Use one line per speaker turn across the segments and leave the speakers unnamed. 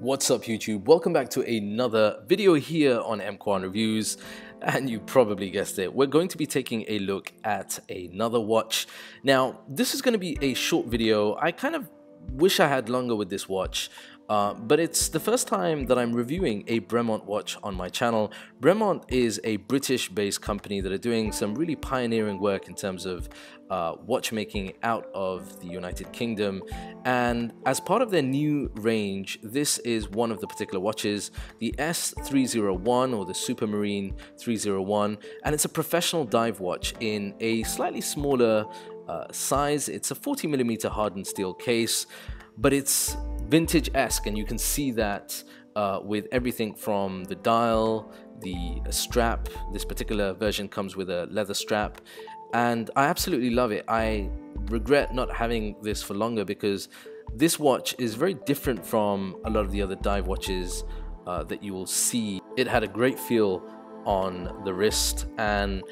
What's up YouTube? Welcome back to another video here on EMKWAN Reviews and you probably guessed it, we're going to be taking a look at another watch. Now, this is going to be a short video. I kind of wish I had longer with this watch. Uh, but it's the first time that I'm reviewing a Bremont watch on my channel. Bremont is a British-based company that are doing some really pioneering work in terms of uh, watchmaking out of the United Kingdom. And as part of their new range, this is one of the particular watches, the S301 or the Supermarine 301. And it's a professional dive watch in a slightly smaller uh, size. It's a 40 millimeter hardened steel case, but it's vintage-esque and you can see that uh, with everything from the dial, the strap. This particular version comes with a leather strap and I absolutely love it. I regret not having this for longer because this watch is very different from a lot of the other dive watches uh, that you will see. It had a great feel on the wrist and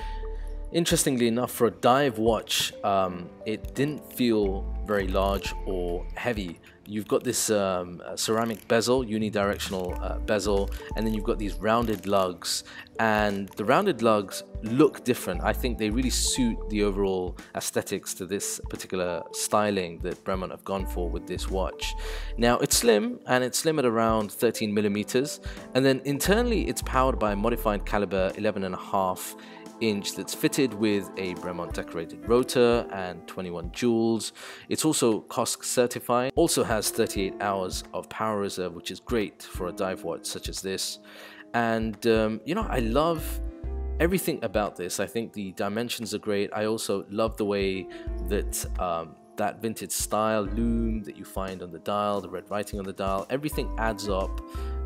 interestingly enough for a dive watch um, it didn't feel very large or heavy you've got this um, uh, ceramic bezel, unidirectional uh, bezel, and then you've got these rounded lugs. And the rounded lugs look different. I think they really suit the overall aesthetics to this particular styling that Bremont have gone for with this watch. Now it's slim, and it's slim at around 13 millimeters. And then internally, it's powered by a modified caliber 11 and a half inch that's fitted with a Bremont decorated rotor and 21 jewels. It's also COSC certified, also has 38 hours of power reserve, which is great for a dive watch such as this. And, um, you know, I love everything about this. I think the dimensions are great. I also love the way that um, that vintage style lume that you find on the dial, the red writing on the dial, everything adds up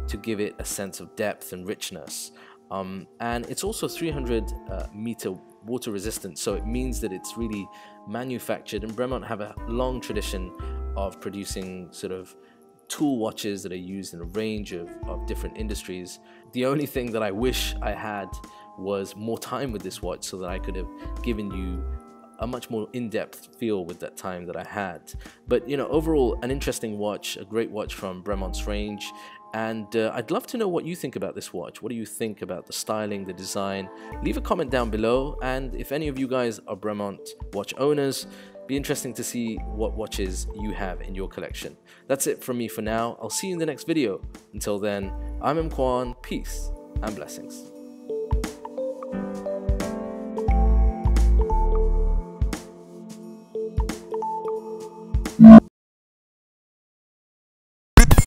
to give it a sense of depth and richness. Um, and it's also 300 uh, meter water resistant, so it means that it's really manufactured. And Bremont have a long tradition of producing sort of tool watches that are used in a range of, of different industries. The only thing that I wish I had was more time with this watch so that I could have given you a much more in-depth feel with that time that I had. But you know, overall, an interesting watch, a great watch from Bremont's range, and uh, I'd love to know what you think about this watch. What do you think about the styling, the design? Leave a comment down below. And if any of you guys are Bremont watch owners, be interesting to see what watches you have in your collection. That's it from me for now. I'll see you in the next video. Until then, I'm EMKWAN. Peace and blessings.